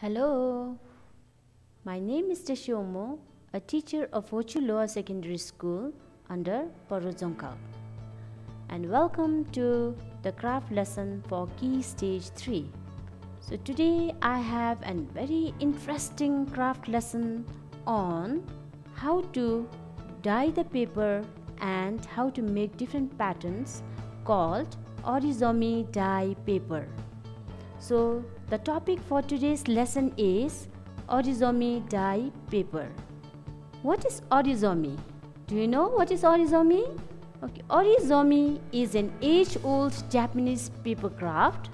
Hello, my name is Teshomo, a teacher of Hochu Secondary School under Paro Dzongkhag. And welcome to the craft lesson for Key Stage 3. So today I have a very interesting craft lesson on how to dye the paper and how to make different patterns called orizomi dye paper. So the topic for today's lesson is orizomi dye paper. What is orizomi? Do you know what is orizomi? Okay, orizomi is an age-old Japanese paper craft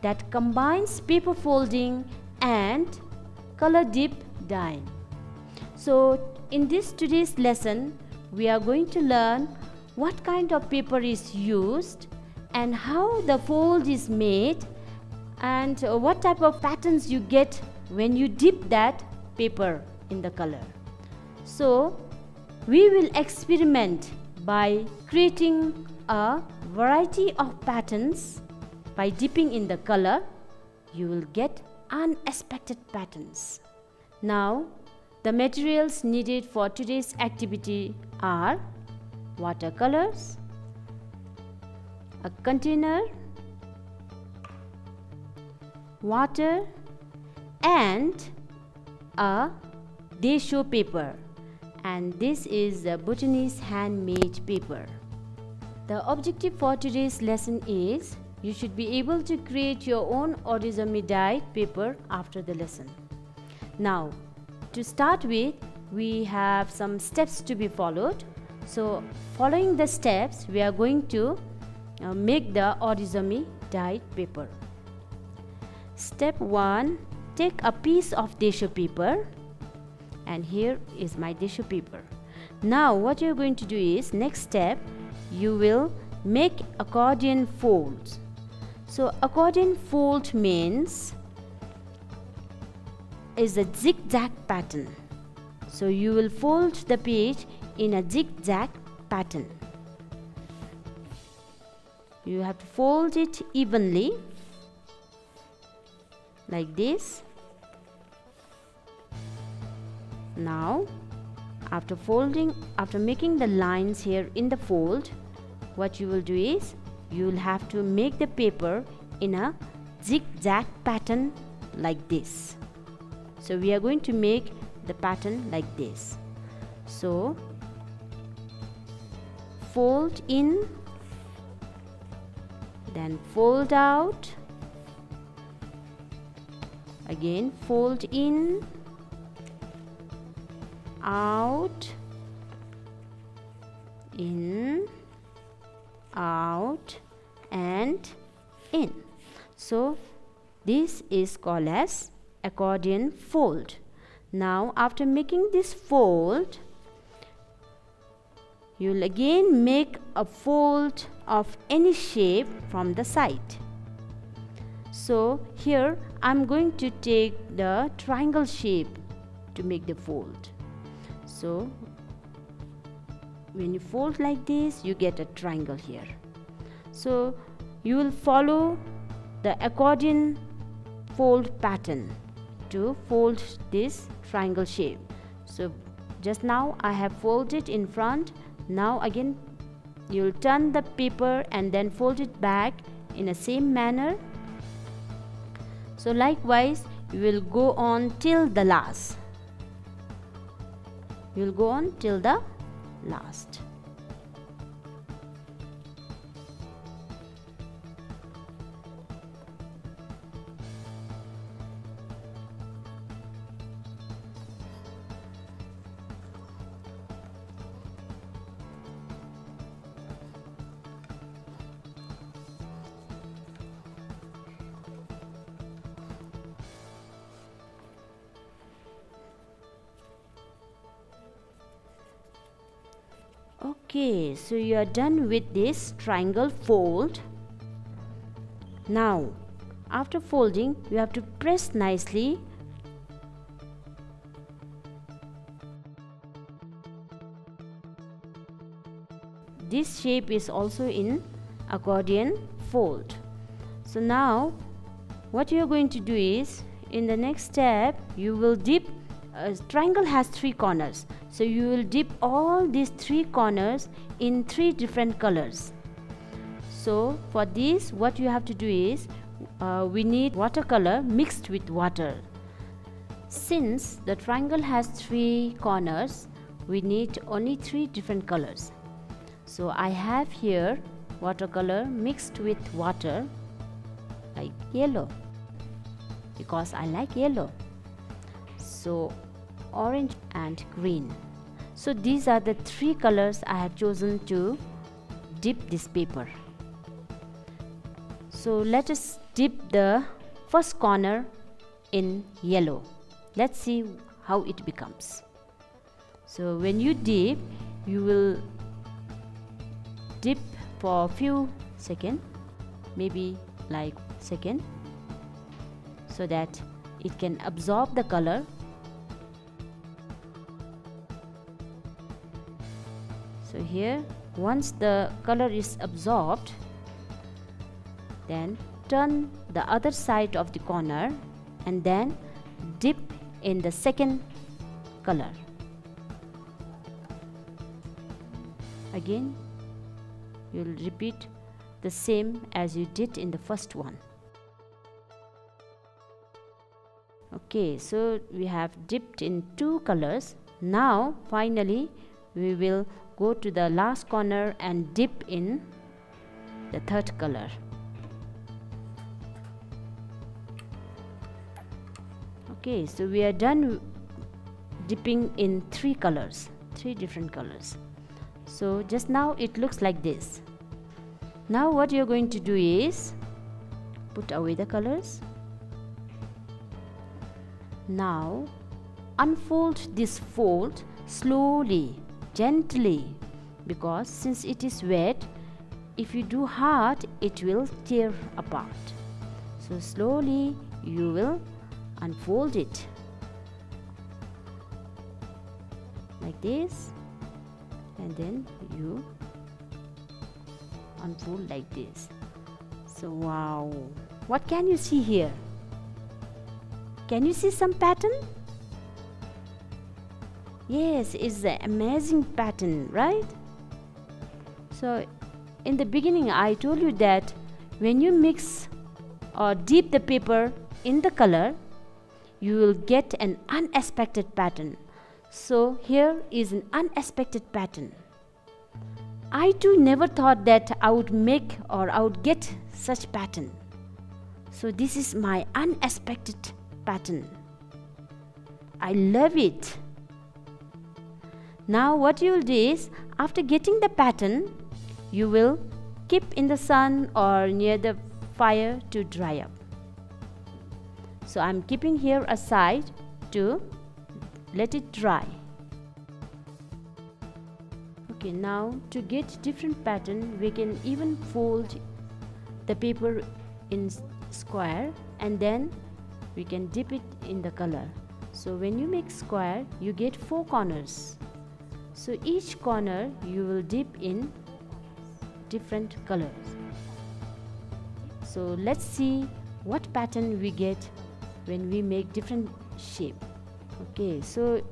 that combines paper folding and color dip dyeing. So in this today's lesson, we are going to learn what kind of paper is used and how the fold is made and uh, what type of patterns you get when you dip that paper in the color. So we will experiment by creating a variety of patterns by dipping in the color you will get unexpected patterns. Now the materials needed for today's activity are watercolors, a container, water and a tissue paper and this is the Bhutanese handmade paper. The objective for today's lesson is you should be able to create your own orizomi dyed paper after the lesson. Now to start with we have some steps to be followed. So following the steps we are going to uh, make the orizomi dyed paper. Step 1 Take a piece of tissue paper and here is my tissue paper. Now what you're going to do is next step you will make accordion folds. So accordion fold means is a zigzag pattern. So you will fold the page in a zigzag pattern. You have to fold it evenly like this. Now after folding after making the lines here in the fold what you will do is you will have to make the paper in a zigzag pattern like this. So we are going to make the pattern like this. So fold in then fold out again fold in out in out and in. So this is called as accordion fold. Now after making this fold you'll again make a fold of any shape from the side so here I'm going to take the triangle shape to make the fold. So when you fold like this you get a triangle here. So you will follow the accordion fold pattern to fold this triangle shape. So just now I have folded in front. Now again you'll turn the paper and then fold it back in the same manner so likewise you will go on till the last. You will go on till the last okay so you are done with this triangle fold. Now after folding you have to press nicely. This shape is also in accordion fold. So now what you are going to do is in the next step you will dip a triangle has three corners. So you will dip all these three corners in three different colors. So for this what you have to do is uh, we need watercolor mixed with water. Since the triangle has three corners we need only three different colors. So I have here watercolor mixed with water like yellow because I like yellow so orange and green. So these are the three colors I have chosen to dip this paper. So let us dip the first corner in yellow. Let's see how it becomes. So when you dip you will dip for a few seconds maybe like second so that it can absorb the color so here once the color is absorbed then turn the other side of the corner and then dip in the second color. Again you'll repeat the same as you did in the first one. Okay so we have dipped in two colors. Now finally we will go to the last corner and dip in the third color. Okay so we are done dipping in three colors three different colors. So just now it looks like this. Now what you're going to do is put away the colors. Now unfold this fold slowly gently because since it is wet if you do hard it will tear apart. So slowly you will unfold it. Like this and then you unfold like this. So wow. What can you see here? Can you see some pattern yes it's an amazing pattern right? So in the beginning I told you that when you mix or dip the paper in the color you will get an unexpected pattern. So here is an unexpected pattern. I too never thought that I would make or I would get such pattern. So this is my unexpected pattern. I love it now what you will do is after getting the pattern you will keep in the sun or near the fire to dry up. So I am keeping here aside to let it dry. Okay now to get different pattern we can even fold the paper in square and then we can dip it in the color. So when you make square you get four corners so each corner you will dip in different colors. So let's see what pattern we get when we make different shape. Okay so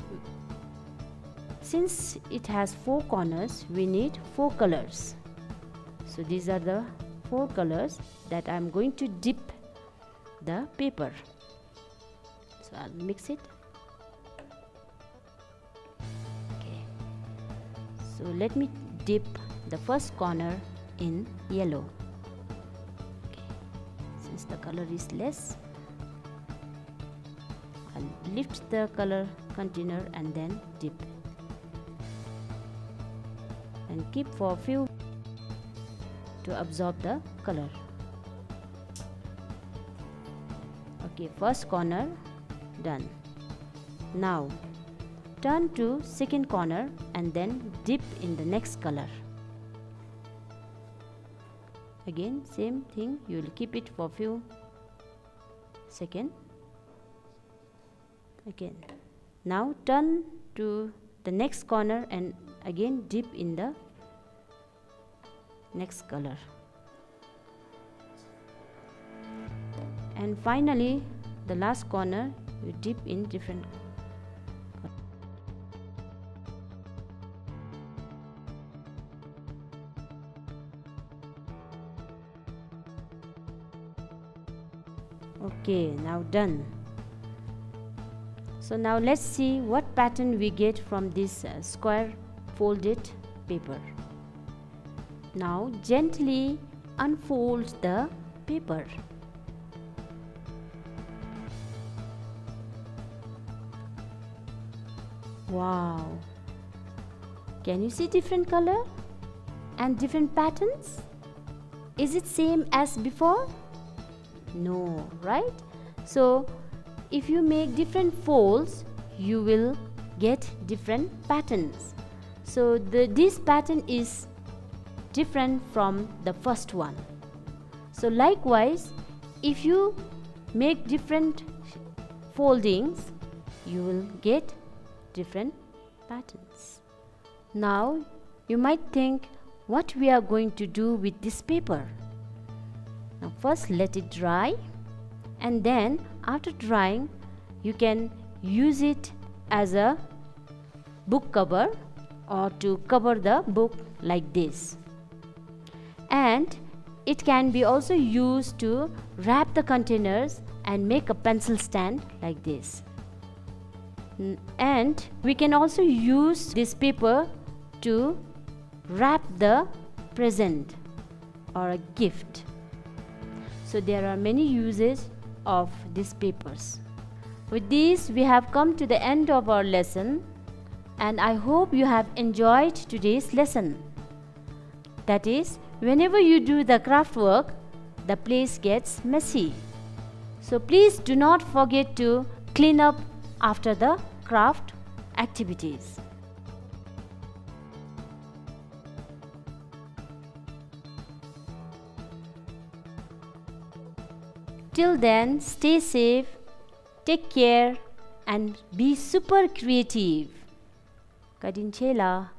since it has four corners we need four colors. So these are the four colors that I'm going to dip the paper. So I'll mix it so let me dip the first corner in yellow. Okay. since the color is less I'll lift the color container and then dip. And keep for a few to absorb the color. Okay first corner done. Now turn to second corner and then dip in the next color. Again same thing. You will keep it for few second. Again. Now turn to the next corner and again dip in the next color. And finally the last corner you dip in different okay now done. So now let's see what pattern we get from this uh, square folded paper. Now gently unfold the paper. Wow. Can you see different color and different patterns? Is it same as before no right? So if you make different folds you will get different patterns. So the this pattern is different from the first one. So likewise if you make different foldings you will get different patterns. Now you might think what we are going to do with this paper now first let it dry and then after drying you can use it as a book cover or to cover the book like this. And it can be also used to wrap the containers and make a pencil stand like this. And we can also use this paper to wrap the present or a gift so there are many uses of these papers. With this we have come to the end of our lesson and I hope you have enjoyed today's lesson. That is, whenever you do the craft work, the place gets messy. So please do not forget to clean up after the craft activities. Till then, stay safe, take care, and be super creative. Kadinchela.